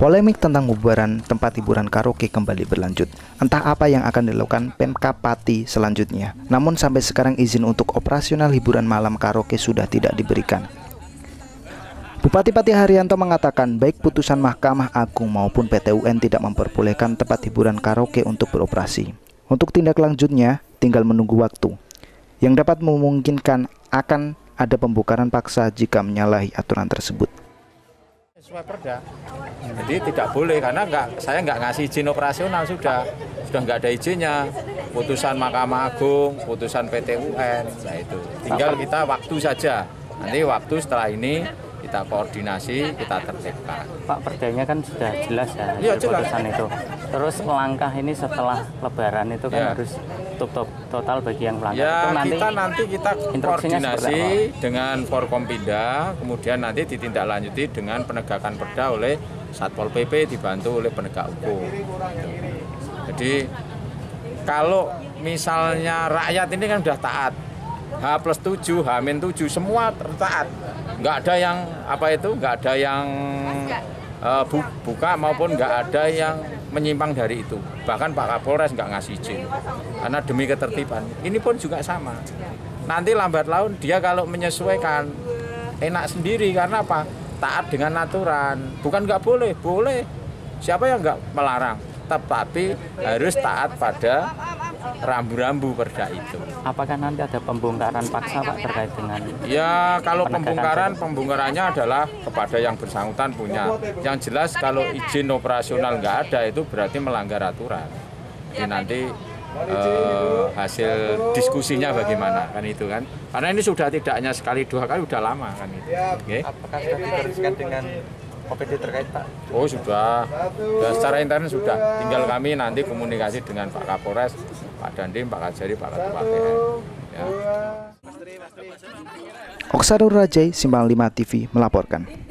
Polemik tentang pembubaran tempat hiburan karaoke kembali berlanjut. Entah apa yang akan dilakukan Pemkap Pati selanjutnya. Namun sampai sekarang izin untuk operasional hiburan malam karaoke sudah tidak diberikan. Bupati Pati Haryanto mengatakan baik putusan Mahkamah Agung maupun PT UN tidak memperbolehkan tempat hiburan karaoke untuk beroperasi. Untuk tindak lanjutnya, tinggal menunggu waktu yang dapat memungkinkan akan ada pembukaran paksa jika menyalahi aturan tersebut sesuai perda. Jadi tidak boleh karena nggak saya nggak ngasih izin operasional sudah sudah nggak ada izinnya. Putusan Mahkamah Agung, putusan PT UN, nah itu. Tinggal kita waktu saja. Nanti waktu setelah ini kita koordinasi, kita tertibkan. Pak perdanya kan sudah jelas ya, ya jelas. putusan itu. Terus langkah ini setelah Lebaran itu kan ya. harus tutup total bagi yang melanggar. Ya itu nanti kita nanti kita koordinasi dengan Forkompinda, kemudian nanti ditindaklanjuti dengan penegakan perda oleh Satpol PP dibantu oleh penegak hukum. Jadi kalau misalnya rakyat ini kan sudah taat, H plus 7, H min 7, semua taat. Nggak ada yang apa itu, nggak ada yang uh, bu, buka maupun nggak ada yang menyimpang dari itu. Bahkan Pak Kapolres nggak ngasih izin karena demi ketertiban. Ini pun juga sama. Nanti lambat laun dia kalau menyesuaikan enak sendiri karena apa? Taat dengan aturan. Bukan nggak boleh, boleh. Siapa yang nggak melarang? Tetapi harus taat pada rambu-rambu perda itu. Apakah nanti ada pembongkaran paksa Pak terkait dengan Ya kalau pembongkaran pembongkarannya adalah kepada yang bersangkutan punya. Yang jelas kalau izin operasional nggak ada itu berarti melanggar aturan. Jadi nanti eh, hasil diskusinya bagaimana kan itu kan? Karena ini sudah tidak hanya sekali dua kali sudah lama kan itu. Okay? Apakah sudah diteruskan dengan OPD terkait Pak? Oh sudah, sudah secara intern sudah. Tinggal kami nanti komunikasi dengan Pak Kapolres, Pak Dandim, Pak Kajari, Pak Ketua. Ya. Oksarul Rajai, Simpang 5 TV melaporkan.